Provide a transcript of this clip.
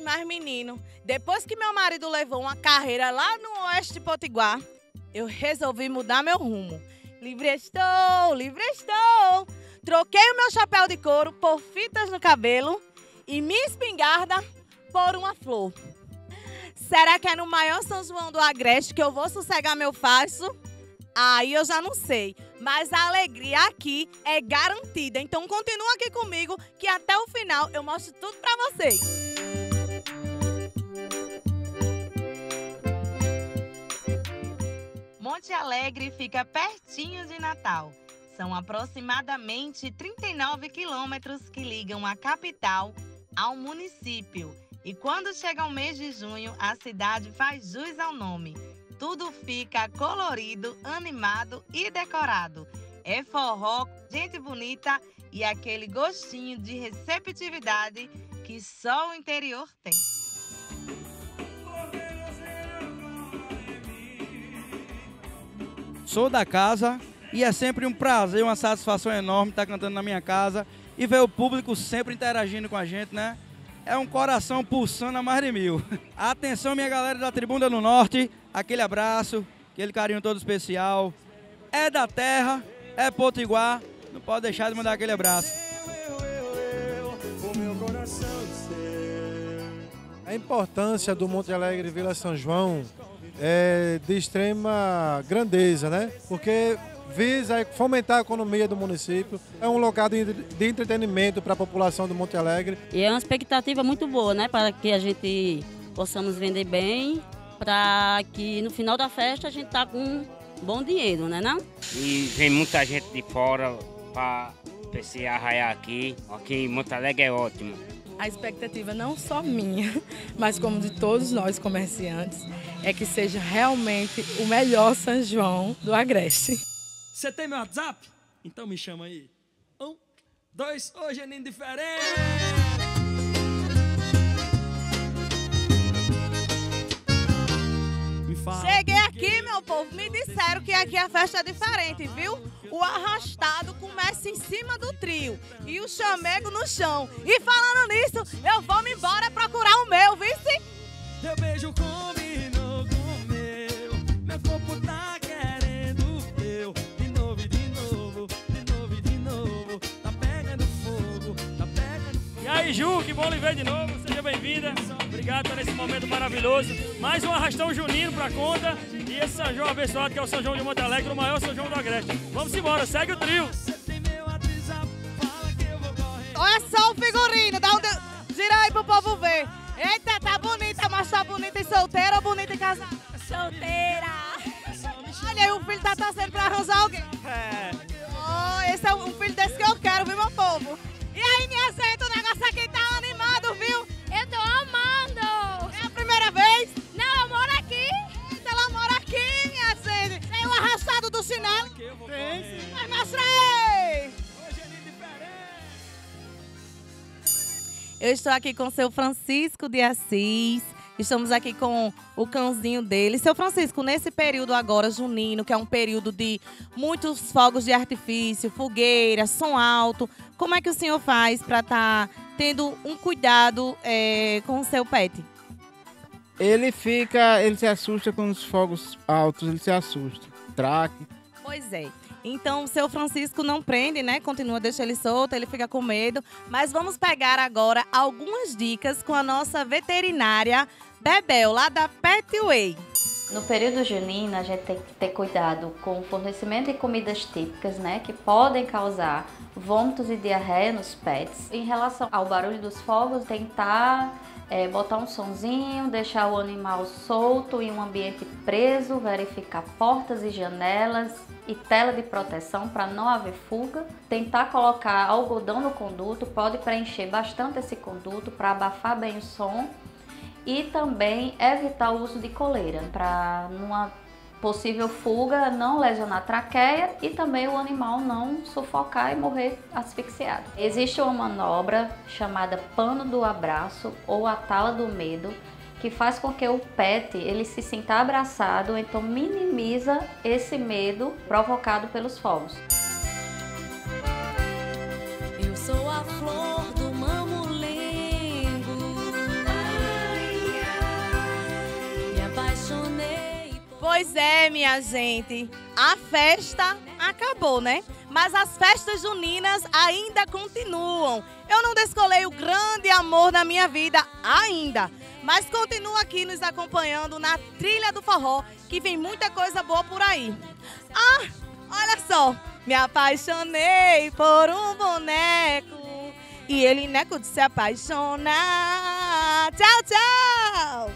Oxe, mas menino, depois que meu marido levou uma carreira lá no oeste de Potiguar, eu resolvi mudar meu rumo. Livre estou, livre estou. Troquei o meu chapéu de couro por fitas no cabelo e minha espingarda por uma flor. Será que é no maior São João do Agreste que eu vou sossegar meu faço? Aí eu já não sei. Mas a alegria aqui é garantida. Então continua aqui comigo que até o final eu mostro tudo para vocês. Monte Alegre fica pertinho de Natal. São aproximadamente 39 quilômetros que ligam a capital ao município. E quando chega o mês de junho, a cidade faz jus ao nome. Tudo fica colorido, animado e decorado. É forró, gente bonita e aquele gostinho de receptividade que só o interior tem. Sou da casa e é sempre um prazer, uma satisfação enorme estar cantando na minha casa e ver o público sempre interagindo com a gente, né? É um coração pulsando a mais de mil. Atenção, minha galera da Tribuna do Norte, aquele abraço, aquele carinho todo especial. É da terra, é potiguar, não pode deixar de mandar aquele abraço. A importância do Monte Alegre Vila São João é de extrema grandeza, né? Porque visa fomentar a economia do município. É um local de, de entretenimento para a população do Monte Alegre. E é uma expectativa muito boa, né? Para que a gente possamos vender bem, para que no final da festa a gente tá com bom dinheiro, né não? E vem muita gente de fora para se arraiar aqui. Aqui em Monte Alegre é ótimo. A expectativa não só minha, mas como de todos nós comerciantes, é que seja realmente o melhor São João do Agreste. Você tem meu WhatsApp? Então me chama aí. Um, dois, hoje é nem diferente. Cheguei aqui, meu povo, me disseram que aqui a festa é diferente, viu? O arrastado começa em cima do trio e o chamego no chão. E falando aí, Ju, que bom lhe ver de novo. Seja bem-vinda. Obrigado por esse momento maravilhoso. Mais um arrastão junino pra conta. E esse São João abençoado, que é o São João de Monte Alegre, o maior São João do Agreste. Vamos embora, segue o trio. Olha só o figurino, dá um de... gira aí pro povo ver. Eita, tá bonita, mas tá bonita e solteira ou bonita e casada? Solteira. Olha aí, o filho tá torcendo pra arranjar alguém. É. Oh, esse é um filho desse que eu quero, viu, meu povo? E aí, minha gente, Eu estou aqui com o seu Francisco de Assis. Estamos aqui com o cãozinho dele. Seu Francisco, nesse período agora, junino, que é um período de muitos fogos de artifício, fogueira, som alto, como é que o senhor faz para estar tendo um cuidado eh, com o seu pet? Ele fica, ele se assusta com os fogos altos, ele se assusta. Traque. Pois é. Então, o seu Francisco não prende, né? Continua, deixa ele solto, ele fica com medo. Mas vamos pegar agora algumas dicas com a nossa veterinária Bebel, lá da Petway. No período junino, a gente tem que ter cuidado com o fornecimento de comidas típicas, né, que podem causar vômitos e diarreia nos pets. Em relação ao barulho dos fogos, tentar é, botar um sonzinho, deixar o animal solto em um ambiente preso, verificar portas e janelas e tela de proteção para não haver fuga. Tentar colocar algodão no conduto, pode preencher bastante esse conduto para abafar bem o som e também evitar o uso de coleira para numa possível fuga não lesionar a traqueia e também o animal não sufocar e morrer asfixiado. Existe uma manobra chamada pano do abraço ou a tala do medo que faz com que o pet ele se sinta abraçado, então minimiza esse medo provocado pelos fogos. Eu sou a flor do mamulengo. Ai, ai, me apaixonei. Por... Pois é, minha gente. A festa acabou, né? Mas as festas juninas ainda continuam. Eu não descolei o grande amor da minha vida ainda mas continua aqui nos acompanhando na trilha do forró, que vem muita coisa boa por aí. Ah, olha só. Me apaixonei por um boneco. E ele neco de se apaixonar. Tchau, tchau!